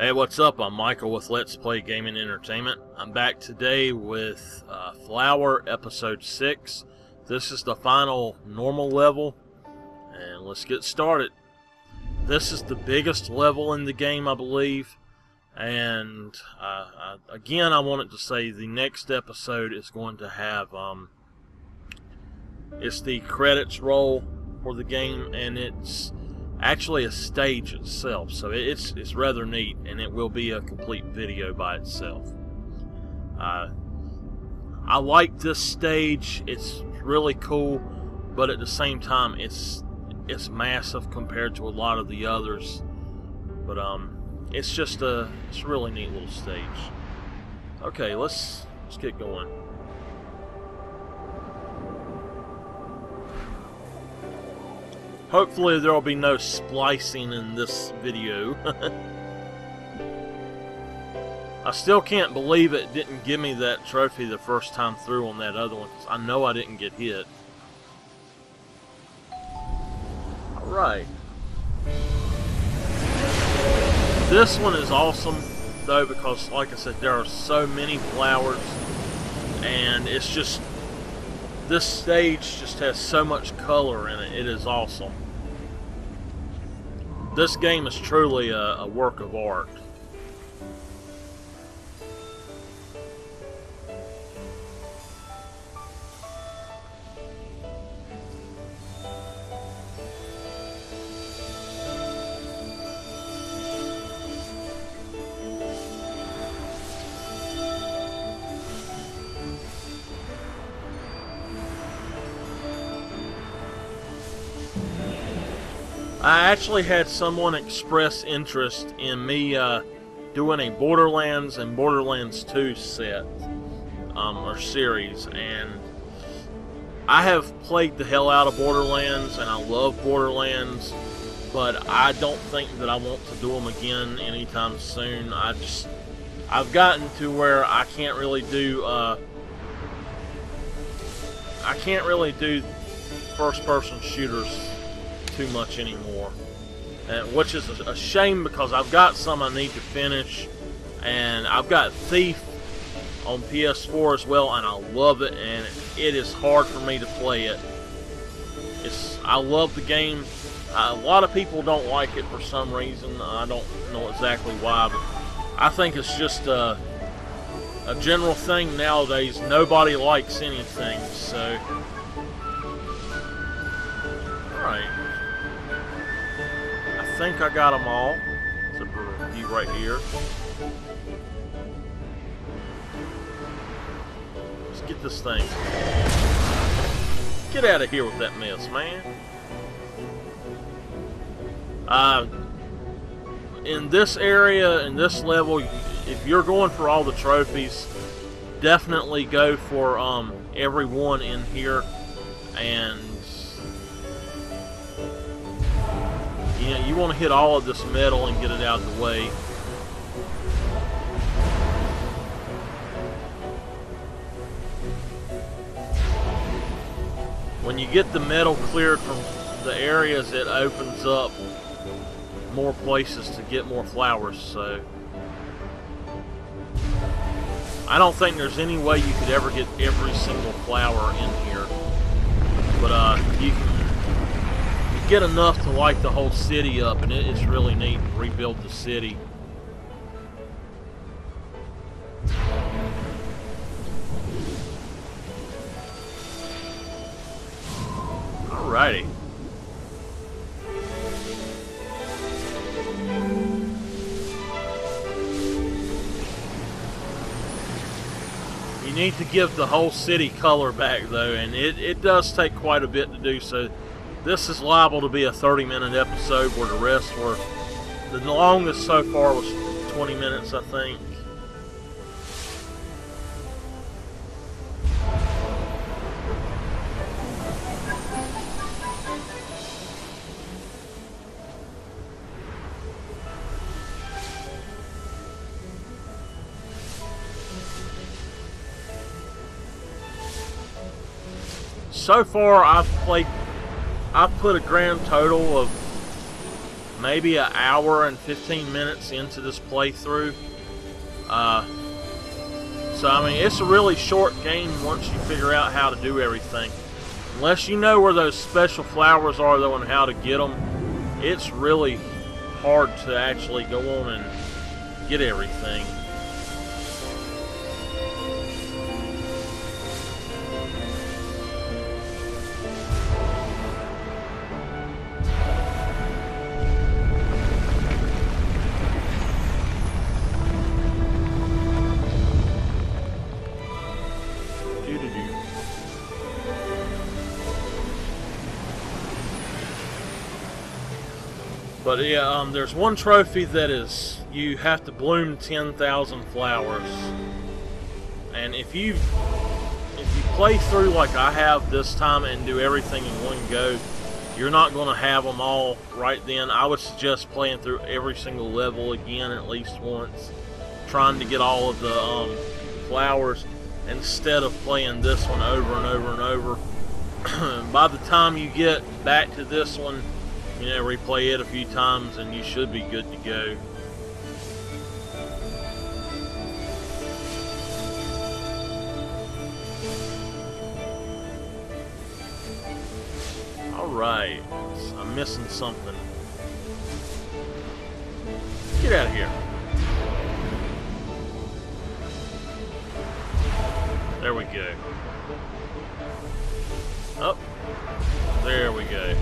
Hey, what's up? I'm Michael with Let's Play Gaming Entertainment. I'm back today with uh, Flower Episode 6. This is the final normal level, and let's get started. This is the biggest level in the game, I believe, and uh, I, again, I wanted to say the next episode is going to have, um, it's the credits roll for the game, and it's actually a stage itself, so it's it's rather neat, and it will be a complete video by itself. Uh, I like this stage; it's really cool, but at the same time, it's it's massive compared to a lot of the others. But um, it's just a it's a really neat little stage. Okay, let's let's get going. Hopefully there will be no splicing in this video. I still can't believe it didn't give me that trophy the first time through on that other one, I know I didn't get hit. Alright. This one is awesome, though, because, like I said, there are so many flowers, and it's just this stage just has so much color in it. It is awesome. This game is truly a, a work of art. I actually had someone express interest in me uh, doing a Borderlands and Borderlands 2 set um, or series, and I have played the hell out of Borderlands, and I love Borderlands, but I don't think that I want to do them again anytime soon. I just I've gotten to where I can't really do uh, I can't really do first-person shooters too much anymore. And, which is a shame because I've got some I need to finish. And I've got Thief on PS4 as well, and I love it. And it is hard for me to play it. It's I love the game. a lot of people don't like it for some reason. I don't know exactly why, but I think it's just a, a general thing nowadays. Nobody likes anything, so. Alright think I got them all. For a right here. Let's get this thing. Get out of here with that mess, man. Uh, in this area, in this level, if you're going for all the trophies, definitely go for um, every one in here. And You, you want to hit all of this metal and get it out of the way. When you get the metal cleared from the areas, it opens up more places to get more flowers, so... I don't think there's any way you could ever get every single flower in here. But uh, you can get enough to light the whole city up, and it's really neat to rebuild the city. Alrighty. You need to give the whole city color back though, and it, it does take quite a bit to do so. This is liable to be a 30 minute episode where the rest were. The longest so far was 20 minutes, I think. So far, I've played I've put a grand total of maybe an hour and 15 minutes into this playthrough. Uh, so, I mean, it's a really short game once you figure out how to do everything. Unless you know where those special flowers are, though, and how to get them, it's really hard to actually go on and get everything. Yeah, um, there's one trophy that is you have to bloom 10,000 flowers, and if you if you play through like I have this time and do everything in one go, you're not going to have them all right then. I would suggest playing through every single level again at least once, trying to get all of the um, flowers instead of playing this one over and over and over. By the time you get back to this one you know, replay it a few times and you should be good to go. Alright, I'm missing something. Get out of here. There we go. Up. Oh, there we go.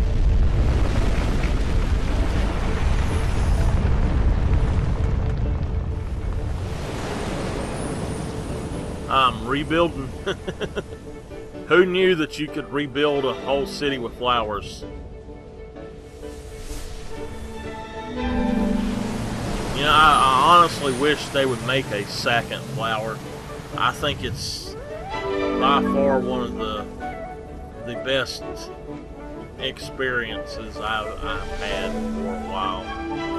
I'm rebuilding. Who knew that you could rebuild a whole city with flowers? You know, I, I, honestly wish they would make a second flower. I think it's by far one of the the best experiences I've, I've had for a while.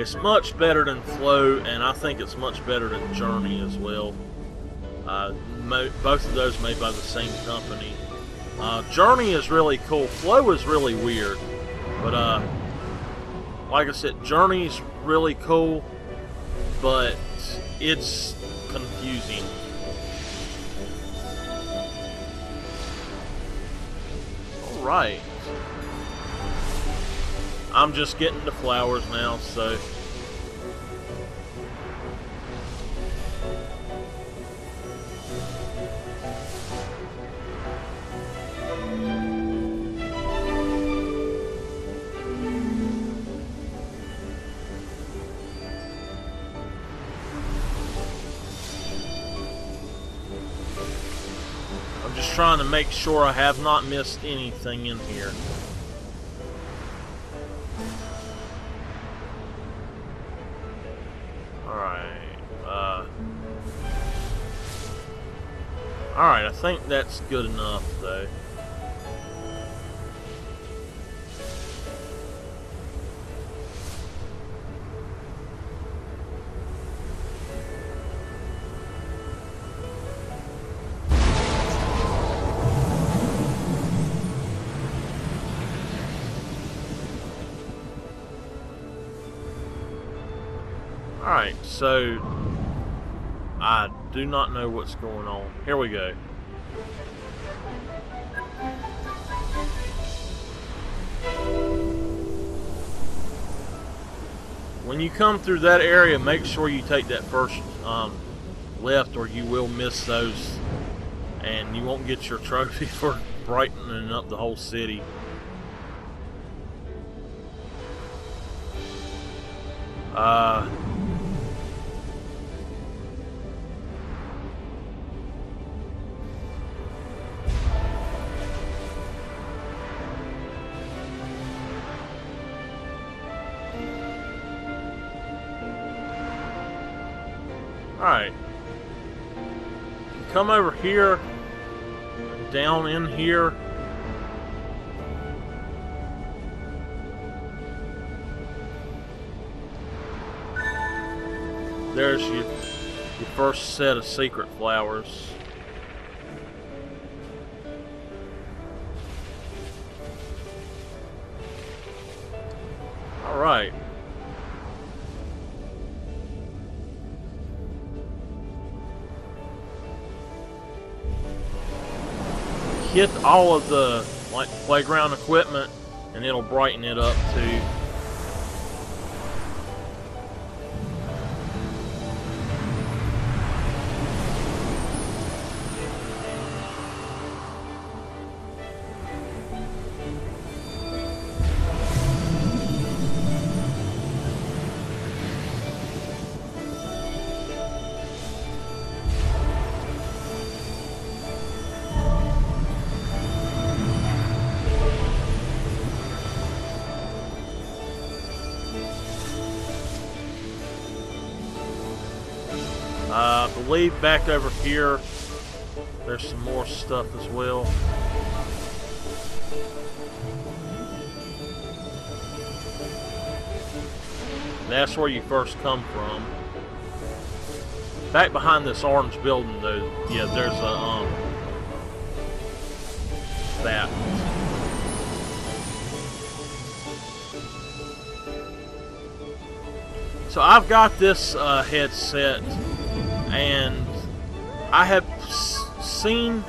It's much better than Flow, and I think it's much better than Journey as well. Uh, both of those made by the same company. Uh, Journey is really cool. Flow is really weird, but uh, like I said, Journey's really cool, but it's confusing. All right. I'm just getting the flowers now, so... I'm just trying to make sure I have not missed anything in here. Alright, I think that's good enough, though. Alright, so do not know what's going on. Here we go. When you come through that area, make sure you take that first um, left or you will miss those and you won't get your trophy for brightening up the whole city. Uh, here, down in here. There's your, your first set of secret flowers. Hit all of the like playground equipment and it'll brighten it up too. Believe back over here, there's some more stuff as well. That's where you first come from. Back behind this orange building, though, yeah, there's a, um, that. So I've got this uh, headset and I have seen,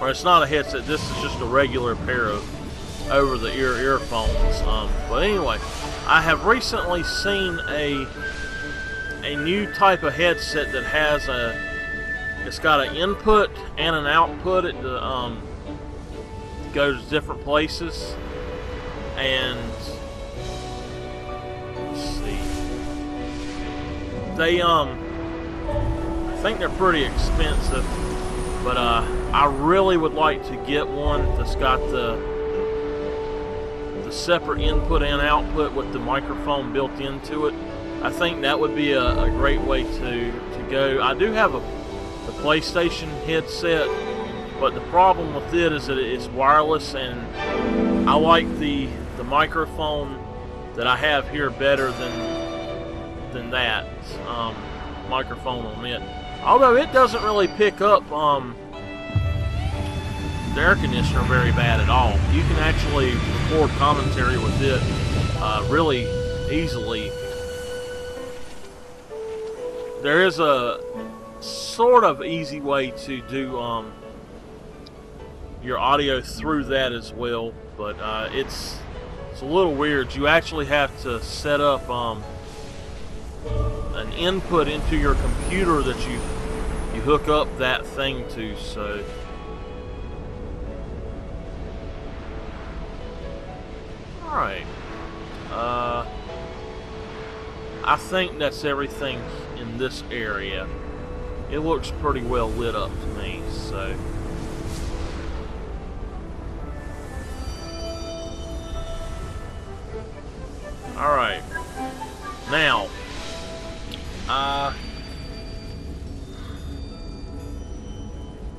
or it's not a headset, this is just a regular pair of over-the-ear earphones. Um, but anyway, I have recently seen a a new type of headset that has a, it's got an input and an output. It um, goes different places, and see, they um think they're pretty expensive, but uh, I really would like to get one that's got the the separate input and output with the microphone built into it. I think that would be a, a great way to, to go. I do have a the PlayStation headset, but the problem with it is that it's wireless, and I like the the microphone that I have here better than than that um, microphone on it. Although it doesn't really pick up um, the air conditioner very bad at all. You can actually record commentary with it uh, really easily. There is a sort of easy way to do um, your audio through that as well, but uh, it's it's a little weird. You actually have to set up um, an input into your computer that you you hook up that thing to so. Alright. Uh I think that's everything in this area. It looks pretty well lit up to me so. Alright. Now, uh,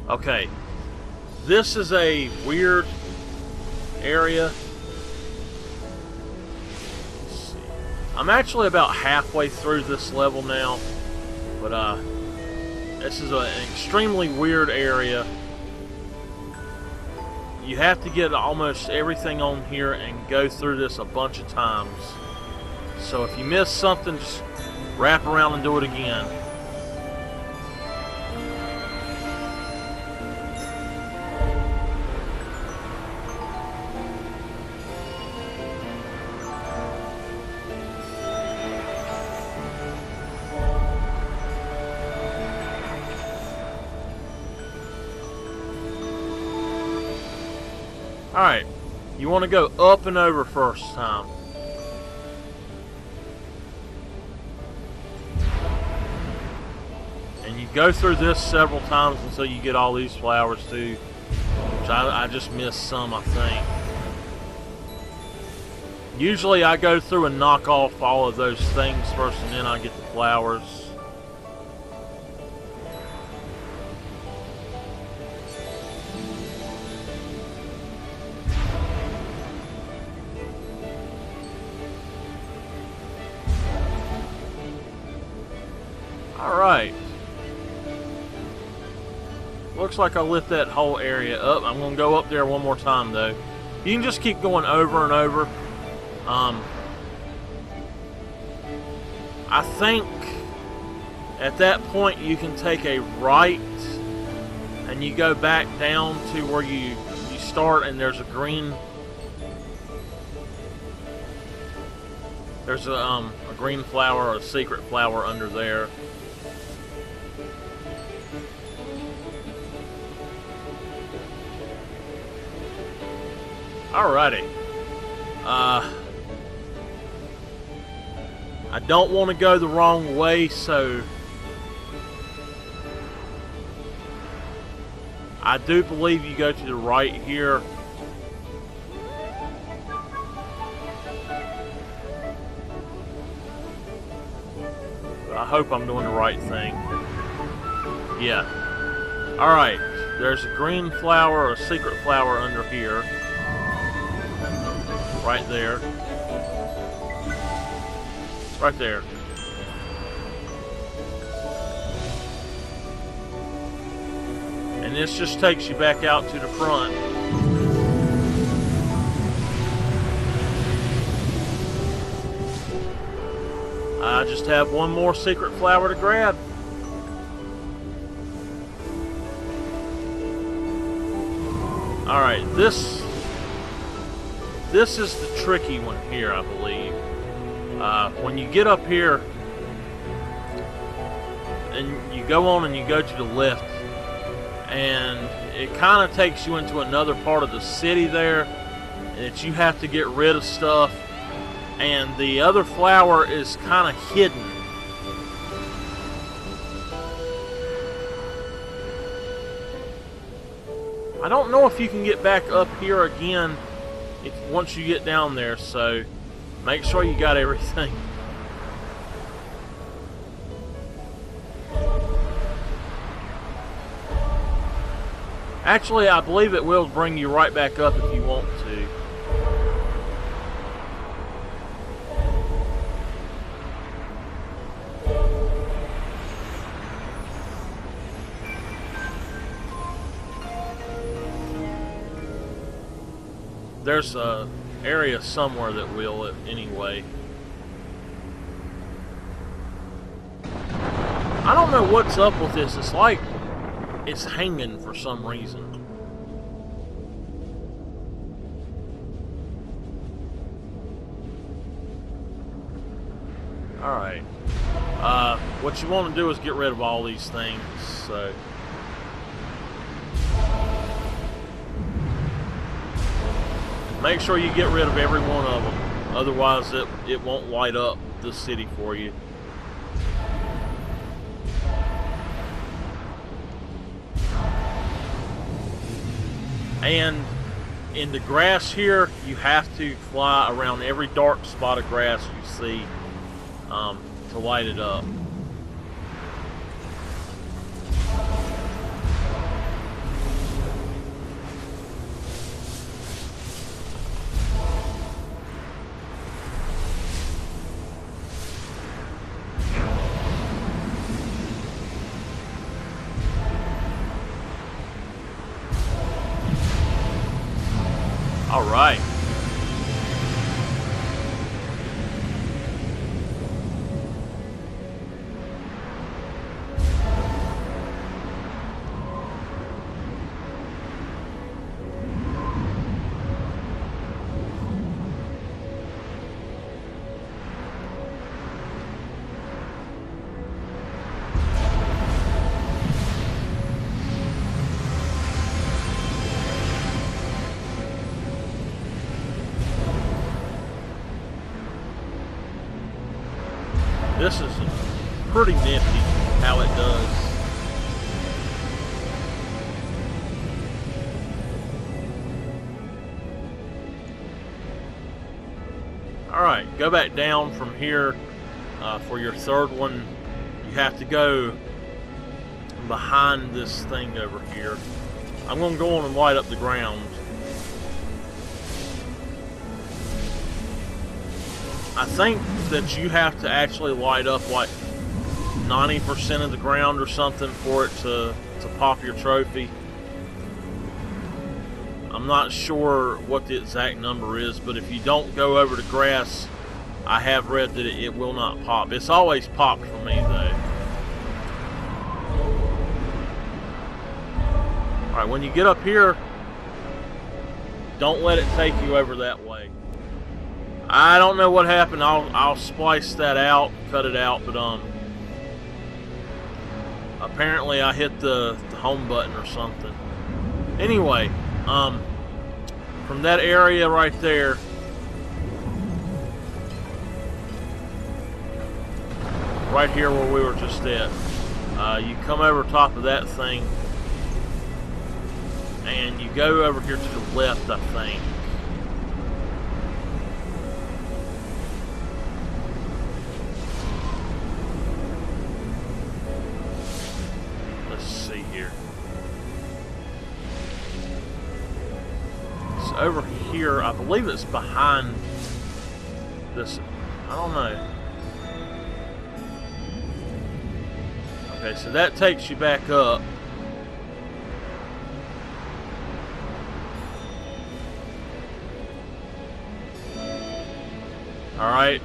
okay, this is a weird area. I'm actually about halfway through this level now, but uh, this is an extremely weird area. You have to get almost everything on here and go through this a bunch of times. So if you miss something, just wrap around and do it again. Want to go up and over first time. And you go through this several times until you get all these flowers too. Which I, I just missed some, I think. Usually I go through and knock off all of those things first and then I get the flowers. Looks like I lit that whole area up. I'm going to go up there one more time, though. You can just keep going over and over. Um, I think at that point you can take a right and you go back down to where you you start and there's a green there's a, um, a green flower a secret flower under there Alrighty. Uh, I don't want to go the wrong way, so I do believe you go to the right here. I hope I'm doing the right thing. Yeah. Alright, there's a green flower, a secret flower under here right there. Right there. And this just takes you back out to the front. I just have one more secret flower to grab. Alright, this this is the tricky one here, I believe. Uh, when you get up here and you go on and you go to the left, and it kind of takes you into another part of the city there that you have to get rid of stuff, and the other flower is kind of hidden. I don't know if you can get back up here again if once you get down there, so make sure you got everything. Actually, I believe it will bring you right back up if you want to. There's a area somewhere that will anyway. I don't know what's up with this. It's like it's hanging for some reason. Alright. Uh, what you want to do is get rid of all these things. So. Make sure you get rid of every one of them. Otherwise, it, it won't light up the city for you. And in the grass here, you have to fly around every dark spot of grass you see um, to light it up. Right. Go back down from here uh, for your third one. You have to go behind this thing over here. I'm going to go on and light up the ground. I think that you have to actually light up like 90% of the ground or something for it to, to pop your trophy. I'm not sure what the exact number is, but if you don't go over the grass I have read that it, will not pop. It's always popped for me though. Alright, when you get up here, don't let it take you over that way. I don't know what happened. I'll I'll splice that out, cut it out, but um apparently I hit the, the home button or something. Anyway, um from that area right there right here where we were just at. Uh, you come over top of that thing and you go over here to the left, I think. Let's see here. It's over here. I believe it's behind this. I don't know. Okay, so that takes you back up. Alright.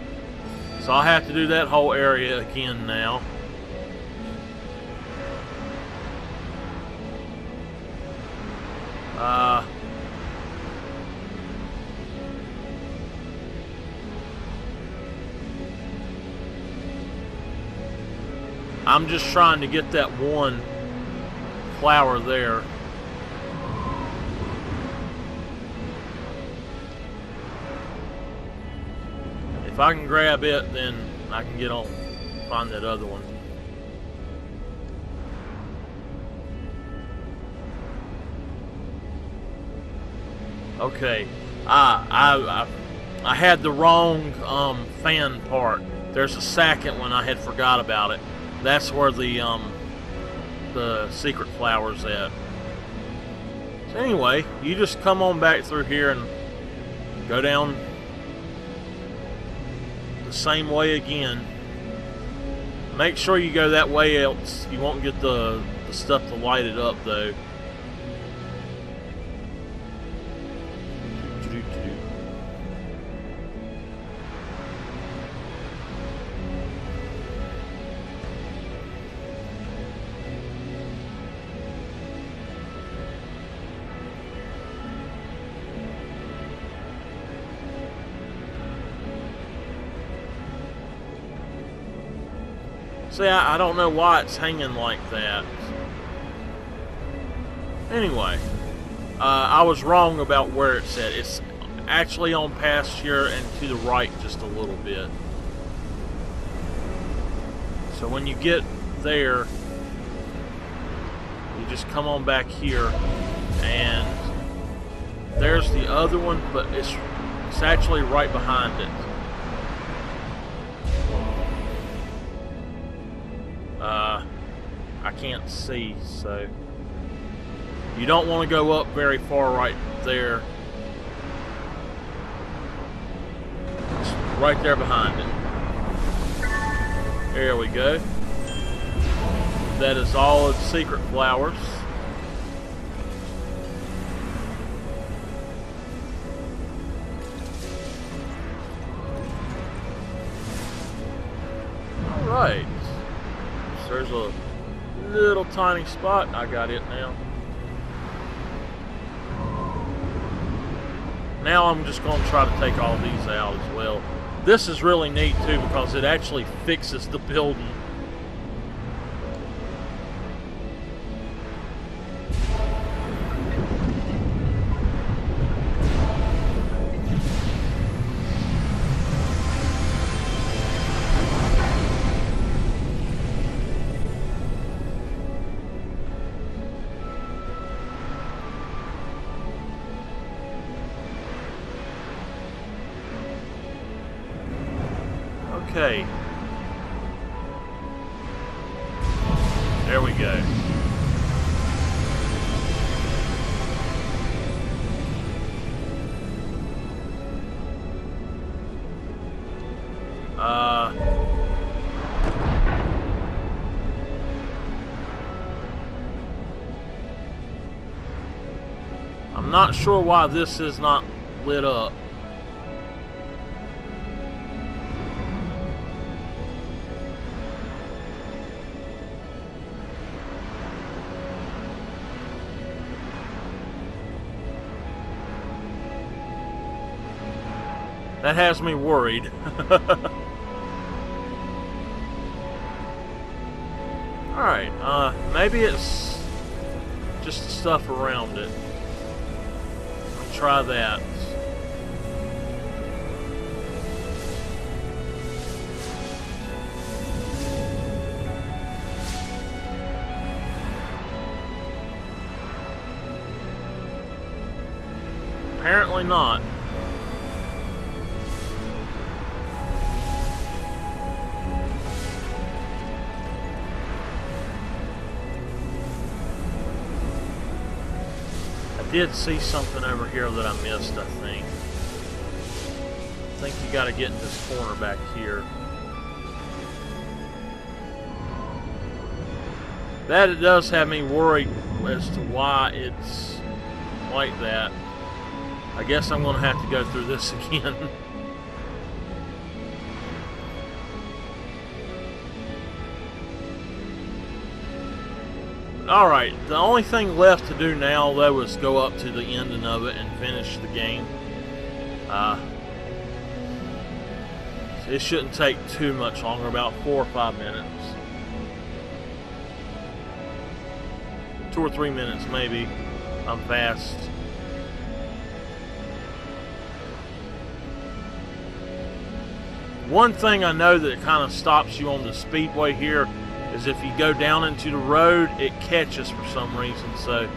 So I'll have to do that whole area again now. I'm just trying to get that one flower there. If I can grab it, then I can get on, find that other one. Okay, I, I, I, I had the wrong um, fan part. There's a second one I had forgot about it. That's where the um, the secret flower's at. So anyway, you just come on back through here and go down the same way again. Make sure you go that way else you won't get the, the stuff to light it up though. See, I, I don't know why it's hanging like that. Anyway, uh, I was wrong about where it's at. It's actually on pasture and to the right just a little bit. So when you get there, you just come on back here and there's the other one, but it's it's actually right behind it. Can't see, so you don't want to go up very far right there. It's right there behind it. There we go. That is all its secret flowers. Alright. So there's a little tiny spot. I got it now. Now I'm just going to try to take all these out as well. This is really neat too because it actually fixes the building. I'm not sure why this is not lit up. That has me worried. Alright, uh, maybe it's just the stuff around it. Try that. Apparently not. Did see something over here that I missed, I think. I think you gotta get in this corner back here. That it does have me worried as to why it's like that. I guess I'm going to have to go through this again. Alright, the only thing left to do now, though, is go up to the ending of it and finish the game. Uh, it shouldn't take too much longer, about four or five minutes. Two or three minutes, maybe. I'm fast. One thing I know that kind of stops you on the speedway here is if you go down into the road, it catches for some reason. So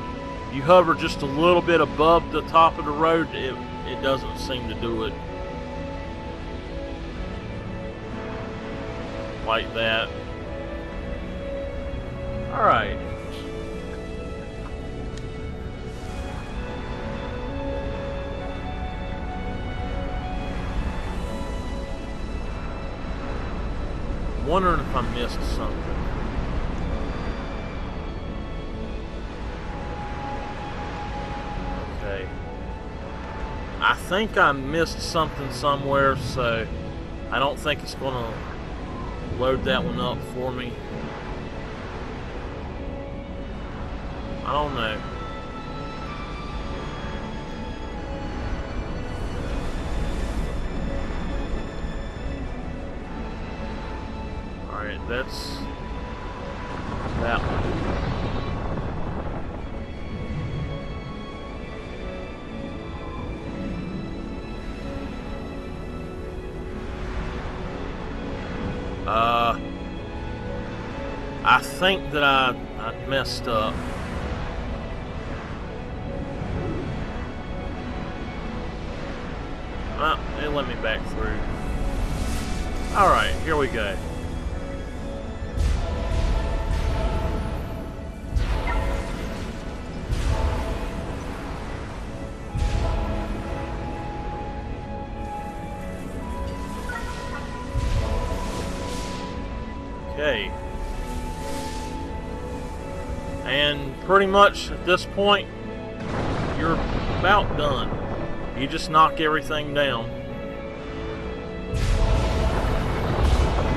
you hover just a little bit above the top of the road, it, it doesn't seem to do it like that. Alright. wondering if I missed something. Think I missed something somewhere, so I don't think it's going to load that one up for me. I don't know. Alright, that's Uh, I think that I, I messed up. Well, it let me back through. Alright, here we go. Pretty much at this point, you're about done. You just knock everything down.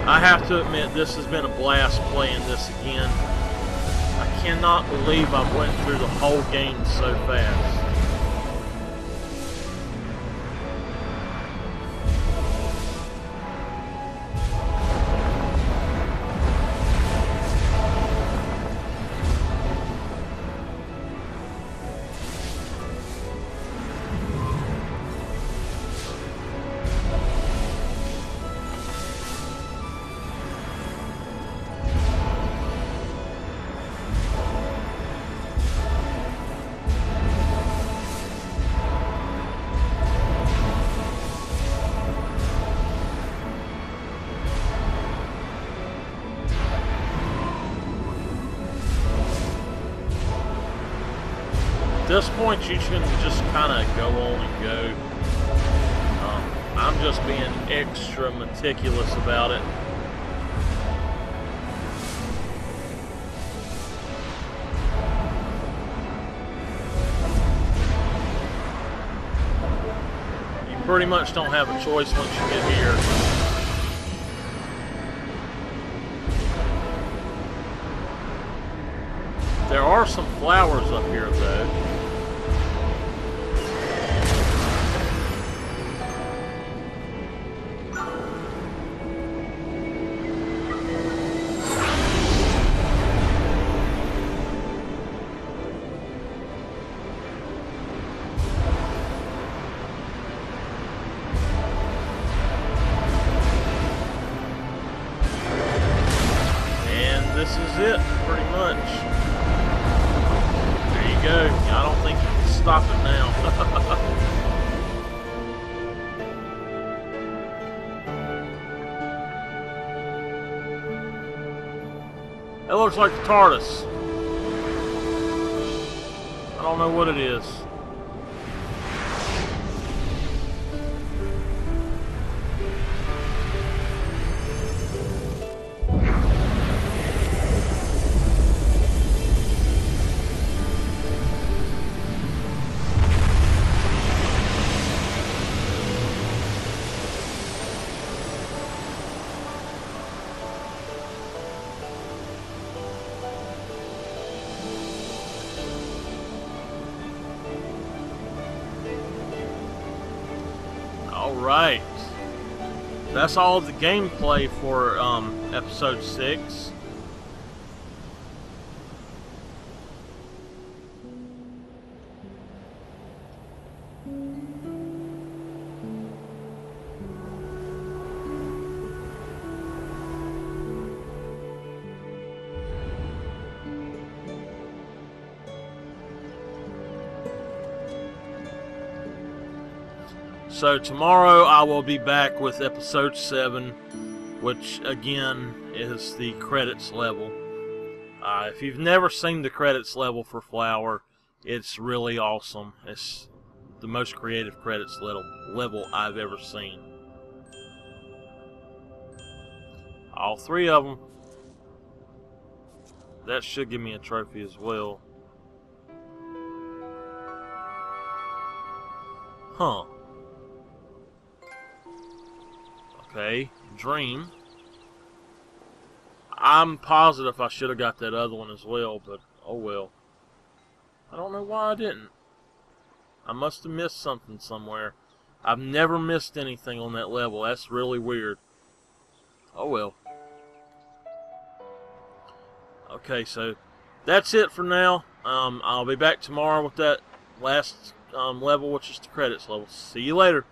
I have to admit, this has been a blast playing this again. I cannot believe I went through the whole game so fast. This point, you can just kind of go on and go. Um, I'm just being extra meticulous about it. You pretty much don't have a choice once you get here. There are some flowers up here, though. Like the TARDIS. I don't know what it is. Alright. That's all of the gameplay for um, episode 6. So tomorrow I will be back with episode 7, which again is the credits level. Uh, if you've never seen the credits level for Flower, it's really awesome. It's the most creative credits level, level I've ever seen. All three of them. That should give me a trophy as well. Huh. Okay, Dream. I'm positive I should have got that other one as well, but oh well. I don't know why I didn't. I must have missed something somewhere. I've never missed anything on that level. That's really weird. Oh well. Okay, so that's it for now. Um, I'll be back tomorrow with that last um, level, which is the credits level. See you later.